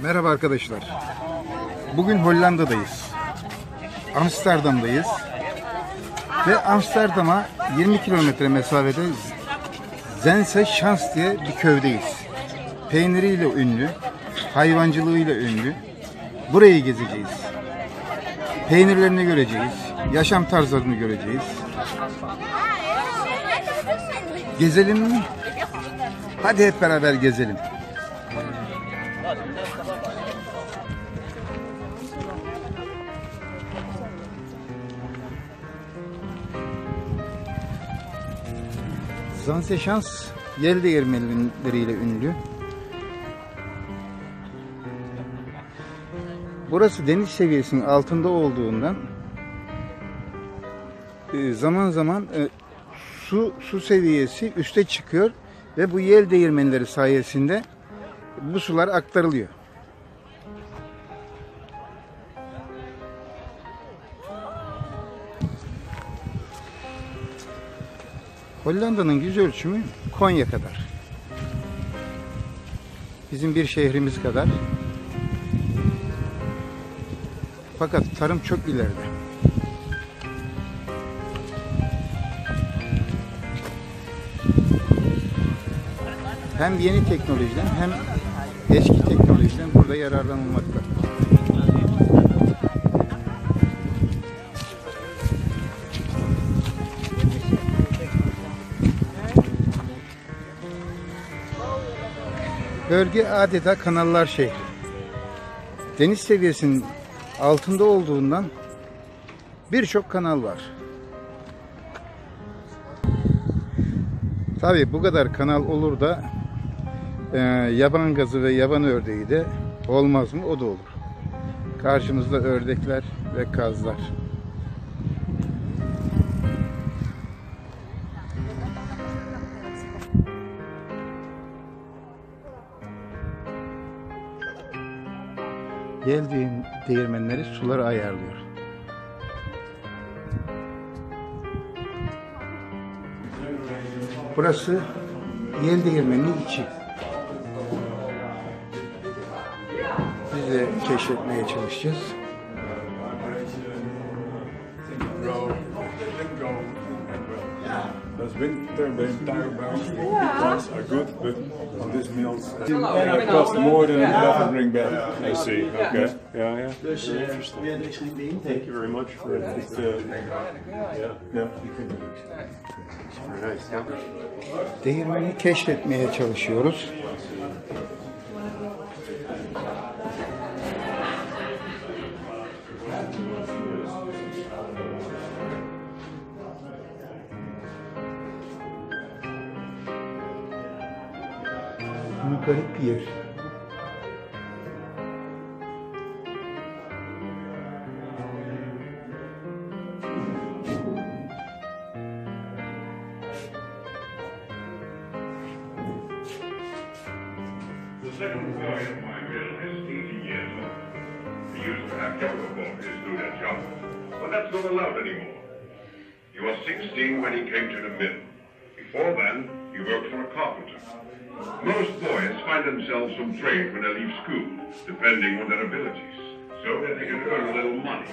Merhaba arkadaşlar. Bugün Hollanda'dayız. Amsterdam'dayız. Ve Amsterdam'a 20 kilometre mesafede Zense Şans diye bir köydeyiz. Peyniriyle ünlü, hayvancılığıyla ünlü. Burayı gezeceğiz. Peynirlerini göreceğiz. Yaşam tarzlarını göreceğiz. Gezelim mi? Hadi hep beraber gezelim. Zanse Şans yel değirmenleriyle ünlü. Burası deniz seviyesinin altında olduğundan e, zaman zaman e, su su seviyesi üste çıkıyor ve bu yel değirmenleri sayesinde bu sular aktarılıyor. Hollanda'nın yüz ölçümü Konya kadar. Bizim bir şehrimiz kadar. Fakat tarım çok ileride. Hem yeni teknolojiden hem eski teknolojiden burada yararlanılmakta. Bölge adeta kanallar şehri. Deniz seviyesinin altında olduğundan birçok kanal var. Tabii bu kadar kanal olur da e, yaban gazı ve yaban ördeği de olmaz mı? O da olur. Karşımızda ördekler ve kazlar. Yel değir- değirmenleri suları ayarlıyor. Burası yel değirmeninin içi. Biz de keşfetmeye çalışacağız. Das winter the entire Belgian price are good, but on this mills it cost more than another bring back. I see. Okay. Yeah, yeah. Dus uh, we had actually the intake. Thank you very much for it. It's, uh, yeah, yeah. Yeah. Değirmeni keşfetmeye çalışıyoruz. He was 16 when he came to the mill. Before then, he worked for a carpenter. Most boys find themselves some trade when they leave school, depending on their abilities, so that they can earn a little money.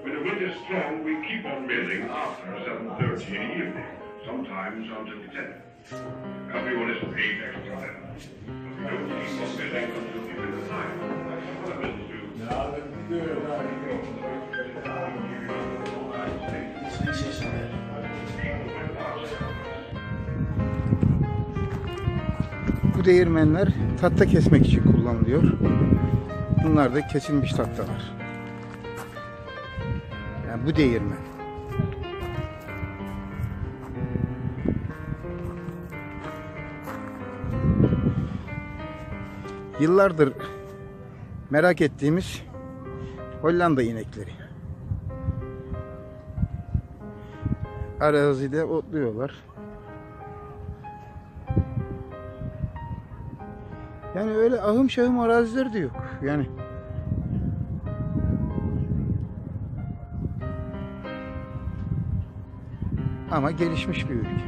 When the wind is strong, we keep on milling after 7.30 in the evening, sometimes until 10. Everyone is paid extra değirmenler tahta kesmek için kullanılıyor. Bunlar da kesilmiş tahtalar. Yani bu değirmen. Yıllardır merak ettiğimiz Hollanda inekleri. Arazide otluyorlar. Yani öyle ahım şahım arazileri de yok. Yani ama gelişmiş bir ülke.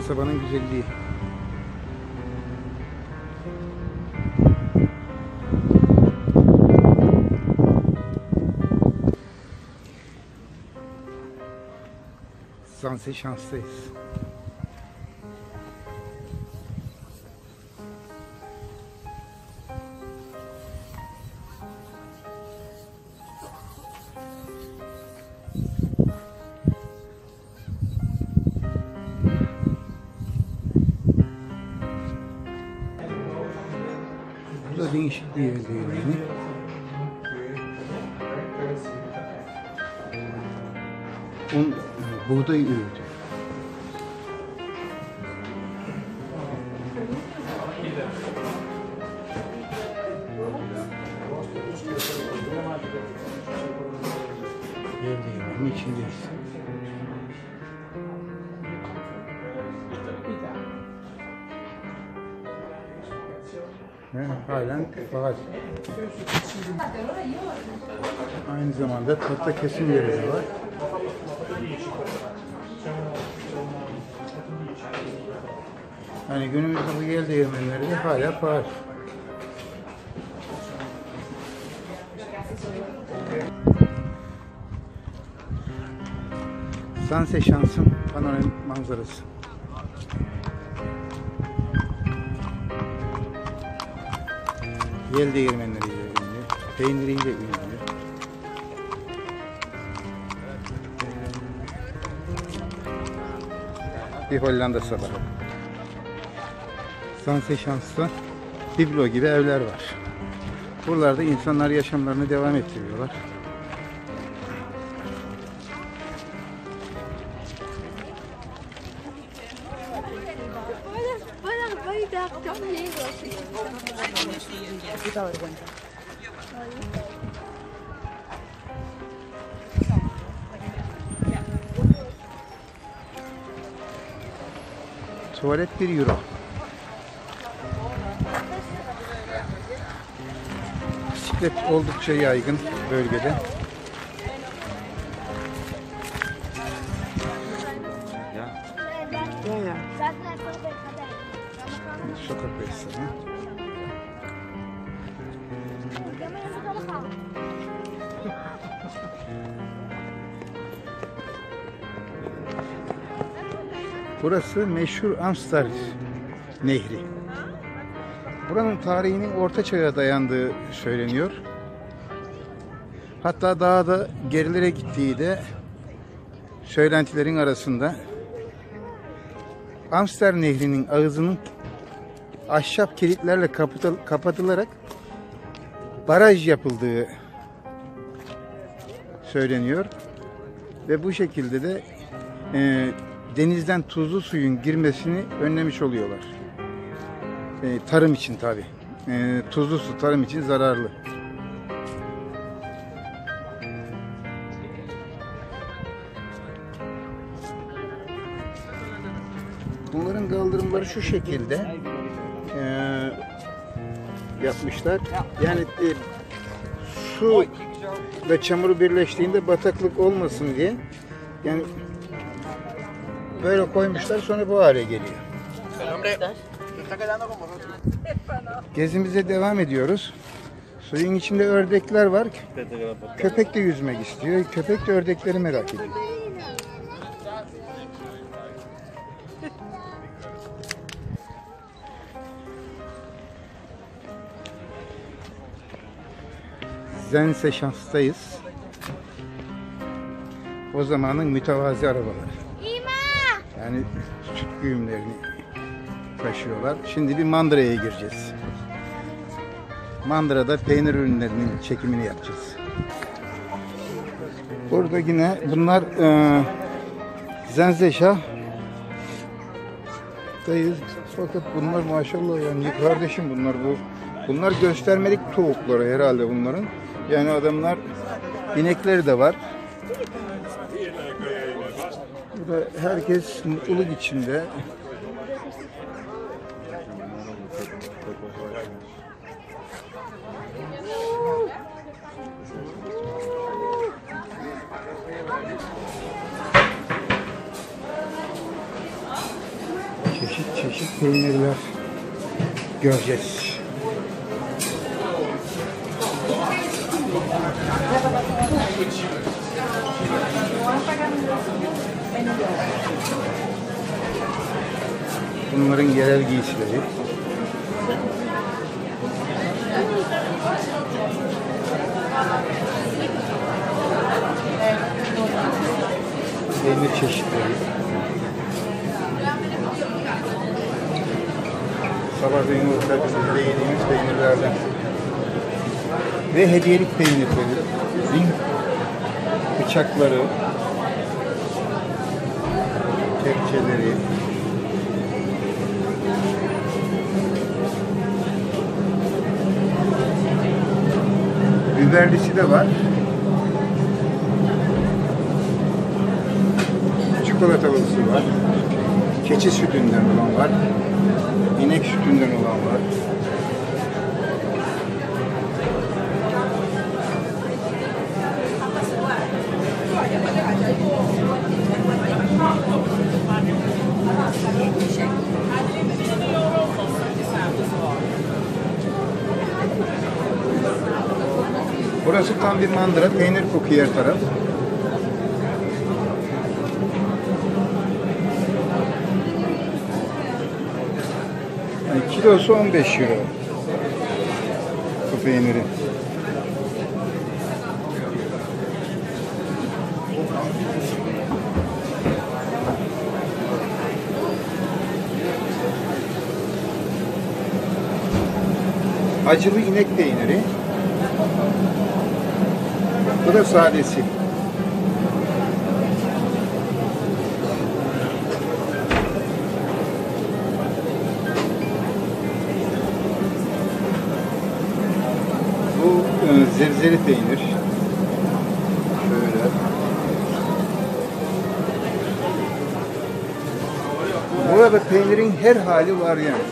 Kasabanın güzelliği. Sanse şanslıyız. Un, buğday öğütü. Yer değirmenin içindeyiz. Halen faal. Aynı zamanda tahta kesim yeri de var. Yani günümüzde bu yel değirmenleri de hala faal. Sanse şansın panoramik manzarası. Yel değirmenleriyle ünlü, peyniriyle ünlü. Bir Hollanda sabahı. Sanse şanslı biblo gibi evler var. Buralarda insanlar yaşamlarını devam ettiriyorlar. Tuvalet 1 euro. Bisiklet oldukça yaygın bölgede. Sokak besini. Burası meşhur Amstel Nehri. Buranın tarihinin Orta Çağ'a dayandığı söyleniyor. Hatta daha da gerilere gittiği de söylentilerin arasında Amster Nehri'nin ağzının ahşap kilitlerle kapatıl- kapatılarak baraj yapıldığı söyleniyor. Ve bu şekilde de e, denizden tuzlu suyun girmesini önlemiş oluyorlar. E, tarım için tabi. tuzlu su tarım için zararlı. Bunların kaldırımları şu şekilde e, yapmışlar. Yani e, su ve çamuru birleştiğinde bataklık olmasın diye yani böyle koymuşlar sonra bu hale geliyor. Gezimize devam ediyoruz. Suyun içinde ördekler var. Köpek de yüzmek istiyor. Köpek de ördekleri merak ediyor. Zense şanstayız. O zamanın mütevazi arabaları. Yani süt güğümlerini taşıyorlar. Şimdi bir mandıraya gireceğiz. Mandırada peynir ürünlerinin çekimini yapacağız. Burada yine bunlar e, Zenzeşah dayız. Fakat bunlar maşallah yani kardeşim bunlar bu. Bunlar göstermelik tavukları herhalde bunların. Yani adamlar inekleri de var. Burada herkes mutluluk içinde. Peynirler göreceğiz. Bunların yerel giysileri. Peynir çeşitleri. Sabah yumurtasında yediğimiz peynirlerden. Ve hediyelik peynirleri. Ring bıçakları. Kepçeleri. Biberlisi de var. Çikolatalısı var. Keçi sütünden olan var. İnek sütünden olan var. Burası tam bir mandıra. Peynir kokuyor her taraf. Yani kilosu 15 euro. Bu peynirin. Acılı inek peyniri. Bu da sadesi. Zevzeli peynir. Şöyle. Burada peynirin her hali var yani.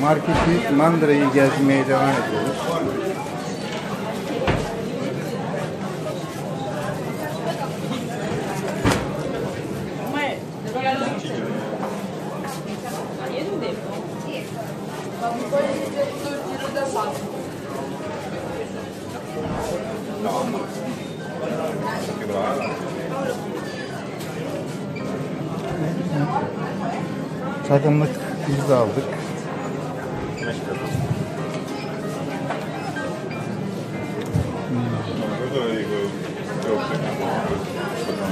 Marketi Mandıra'yı gezmeye devam ediyoruz. Tadımlık biz de aldık.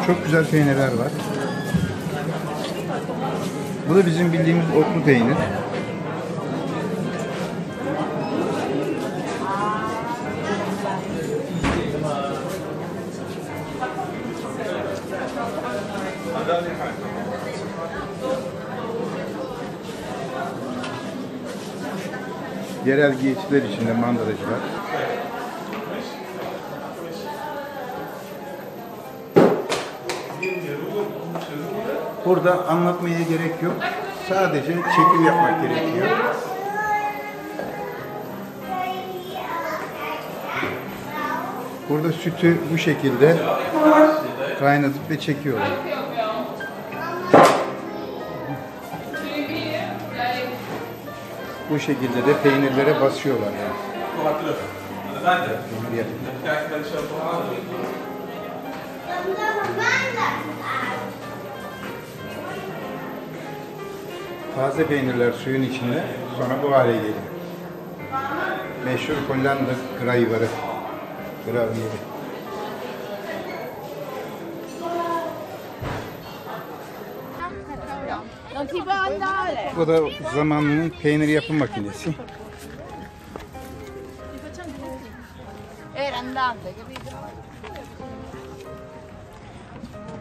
Çok güzel peynirler var. Bu da bizim bildiğimiz otlu peynir. Yerel giysiler içinde mandalacılar. Burada anlatmaya gerek yok. Sadece çekim yapmak gerekiyor. Burada sütü bu şekilde kaynatıp ve çekiyorlar. Bu şekilde de peynirlere basıyorlar yani. Taze peynirler suyun içinde sonra bu hale geliyor. Meşhur Hollanda grayvarı. Gravyeri. Bu da zamanının peynir yapım makinesi.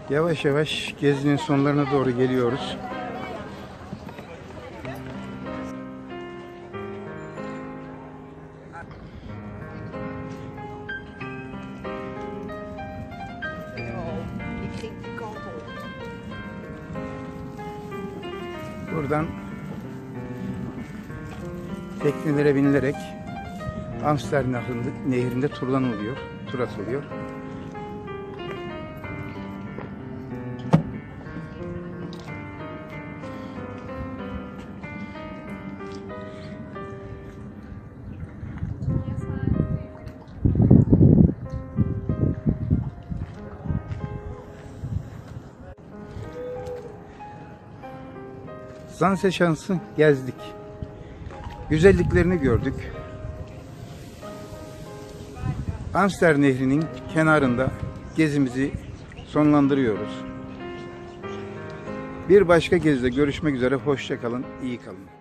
Yavaş yavaş gezinin sonlarına doğru geliyoruz. Buradan teknelere binilerek Amsterdam Nehri'nde, turlanılıyor, tur atılıyor. Zanse şansı gezdik. Güzelliklerini gördük. Amster Nehri'nin kenarında gezimizi sonlandırıyoruz. Bir başka gezide görüşmek üzere. Hoşça kalın, iyi kalın.